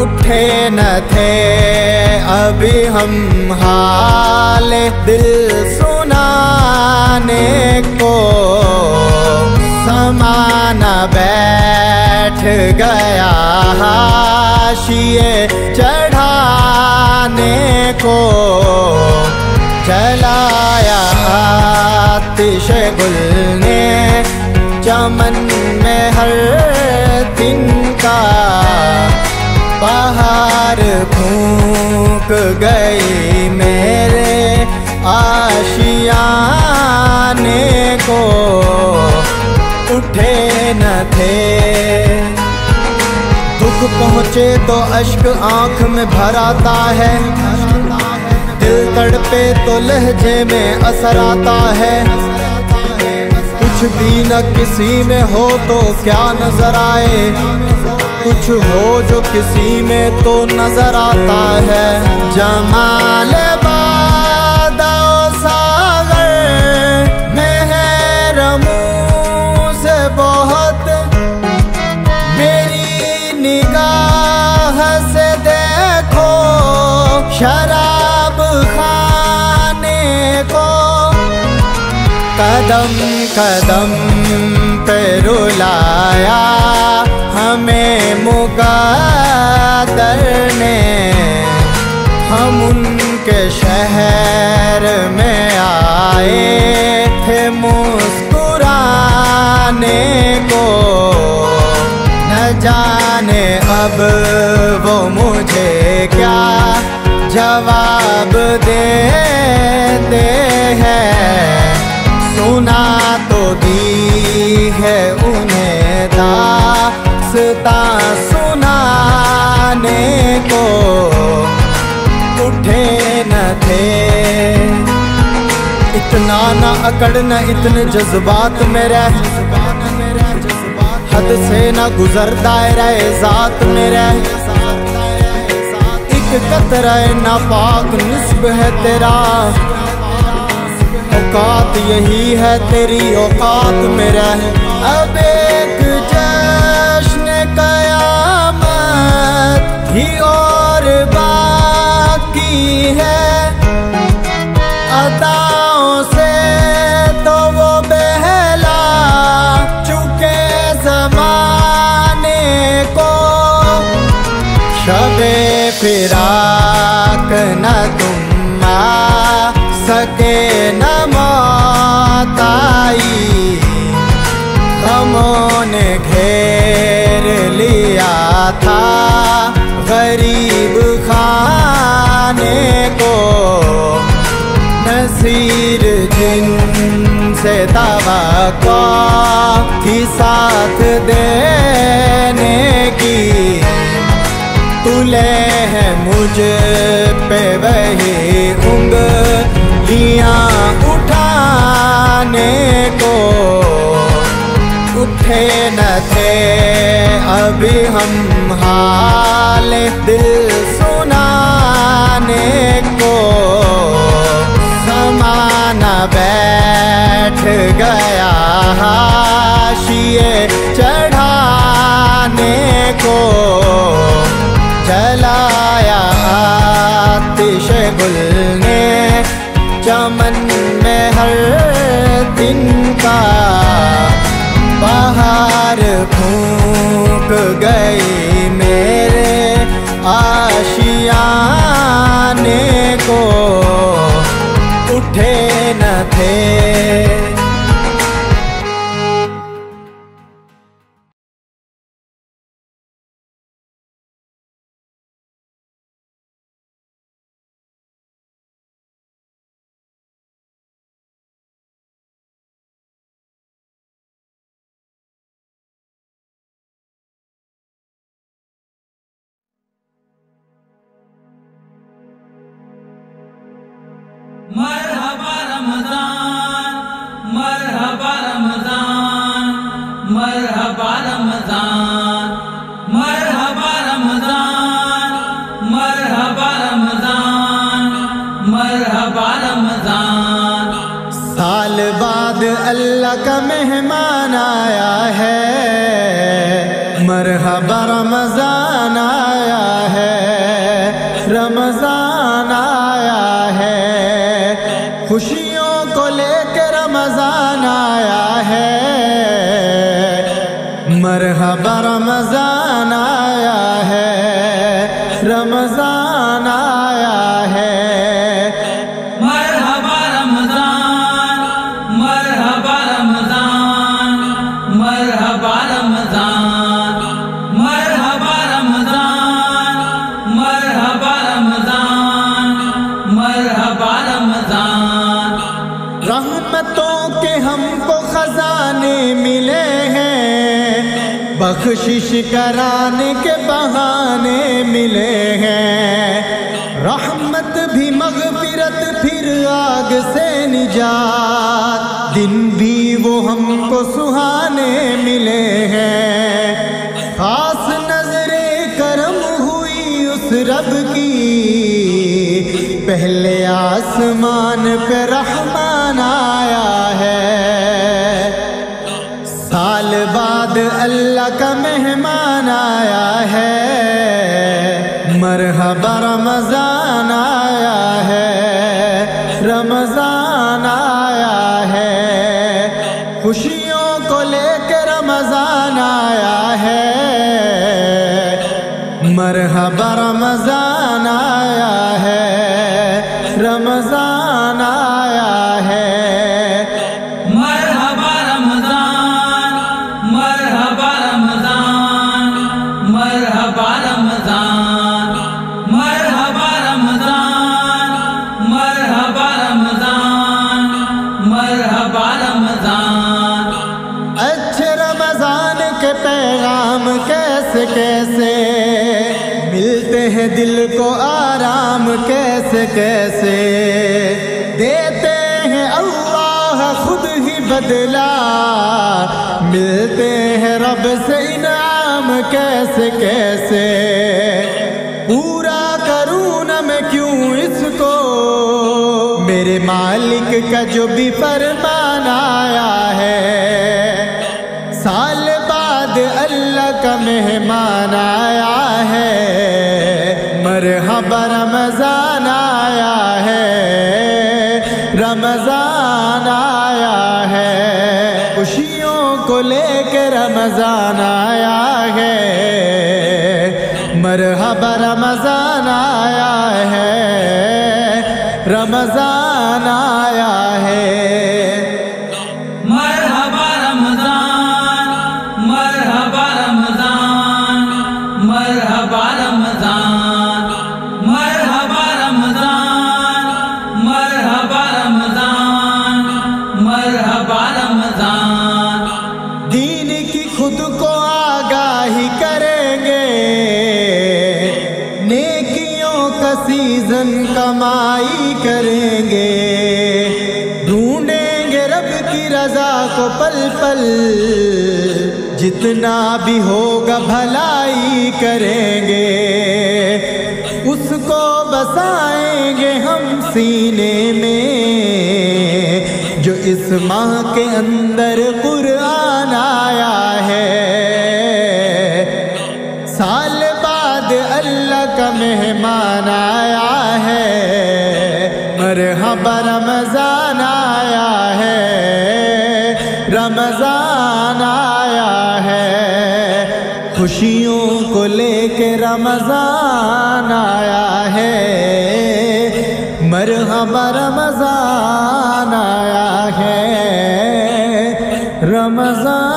उठे न थे अभी हम हाल दिल सुनाने को। समाना बैठ गया हाशिए चढ़ाने को। चलाया आतिश गुल ने चमन में हर दिन का। बाहर फूक गई मेरे आशियाने दुख पहुँचे तो अश्क आँख में भर आता है। दिल तड़पे तो लहजे में असर आता है। कुछ भी न किसी में हो तो क्या नज़र आए? कुछ हो जो किसी में तो नज़र आता है। जमाल कदम कदम पे रुलाया हमें मुकादर ने। हम उनके शहर में आए थे मुस्कुराने को। न जाने अब वो मुझे क्या जवाब देते हैं। सुना तो दी है उन्हें दासता सुनाने को। उठे न थे। इतना न अकड़, न इतने जज्बात में रह हद से न गुजर दायरा जात में रह एक कतरा नापाक निस्ब है तेरा। औकात यही है, तेरी औकात में रह अब एक जश्न कयामत ही और बाकी है। अदाओं से तो वो बहला, चुके जमाने को। शबे फिराक न तुम आई। गमों घेर लिया था गरीब खाने को। नसीर जिन से दवा थी साथ देने की। तुले है मुझ पे वही उंगलियाँ उठाने को उठे न थे। अभी हम हाल दिल सुनाने को समाना बैठ गया हाशिए चढ़ाने को। जलाया आतिश गुल ने चमन में हर दिन का बाहर फूक गई मरहबा रमजान मरहबा रमजान मरहबा रमजान खुशियों को लेकर रमज़ान आया है। मरहबा रमज़ान बख्शिश कराने के बहाने मिले हैं। रहमत भी मगफिरत फिर आग से निजात। दिन भी वो हमको सुहाने मिले हैं। खास नजरे करम हुई उस रब की। पहले आसमान पे रहमान रमज़ान आया है रमज़ान आया है। खुशियों को लेकर रमज़ान आया है। मरहबा रमज़ान कैसे कैसे? मिलते हैं दिल को आराम, कैसे कैसे? देते हैं अल्लाह खुद ही बदला। मिलते हैं रब से इनाम, कैसे कैसे? पूरा करूँ न मैं क्यों इसको? मेरे मालिक का जो भी फरमान आया रमज़ान आया है। मरहबा रमज़ान आया है। रमज़ान रजा को पल पल, जितना भी होगा भलाई करेंगे। उसको बसाएँगे हम सीने में, जो इस माह के अंदर कुरान आया है। को रमज़ान आया है। मरहबा रमज़ान आया है। रमज़ान